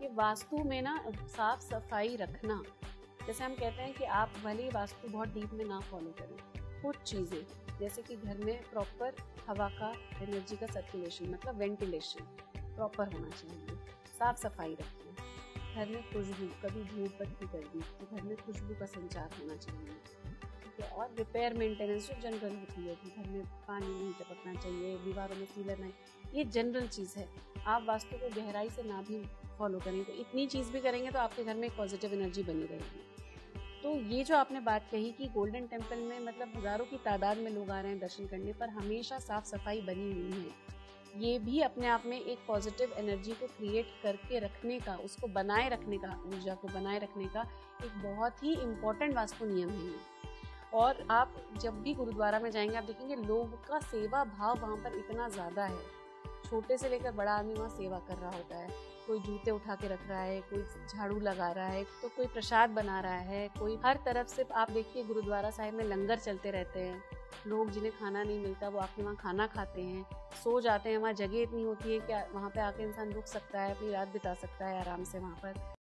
कि वास्तु में ना साफ़ सफ़ाई रखना। जैसे हम कहते हैं कि आप भले ही वास्तु बहुत डीप में ना फॉलो करें, कुछ चीज़ें, जैसे कि घर में प्रॉपर हवा का एनर्जी का सर्कुलेशन मतलब वेंटिलेशन प्रॉपर होना चाहिए। साफ़ सफ़ाई रखिए। घर में खुशबू, कभी धूप बत्ती कर दी तो घर में खुशबू का संचार होना चाहिए। है, और रिपेयर मेंटेनेंस जो जनरल होती है, कि घर में पानी नहीं टपकना चाहिए, दीवारों में सीलर नहीं, ये जनरल चीज़ है। आप वास्तु को गहराई से ना भी फॉलो करें तो इतनी चीज़ भी करेंगे तो आपके घर में एक पॉजिटिव एनर्जी बनी रहेगी। तो ये जो आपने बात कही कि गोल्डन टेंपल में मतलब हज़ारों की तादाद में लोग आ रहे हैं दर्शन करने पर, हमेशा साफ़ सफ़ाई बनी हुई है। ये भी अपने आप में एक पॉजिटिव एनर्जी को क्रिएट करके रखने का, उसको बनाए रखने का, ऊर्जा को बनाए रखने का एक बहुत ही इम्पोर्टेंट वास्तु नियम है। और आप जब भी गुरुद्वारा में जाएँगे, आप देखेंगे लोग का सेवा भाव वहाँ पर इतना ज़्यादा है। छोटे से लेकर बड़ा आदमी वहाँ सेवा कर रहा होता है। कोई जूते उठा के रख रहा है, कोई झाड़ू लगा रहा है तो कोई प्रसाद बना रहा है, कोई हर तरफ़ से आप देखिए गुरुद्वारा साहिब में लंगर चलते रहते हैं। लोग जिन्हें खाना नहीं मिलता, वो आके वहाँ खाना खाते हैं। सो जाते हैं, वहाँ जगह इतनी होती है कि वहाँ पे आके इंसान रुक सकता है, अपनी रात बिता सकता है आराम से वहाँ पर।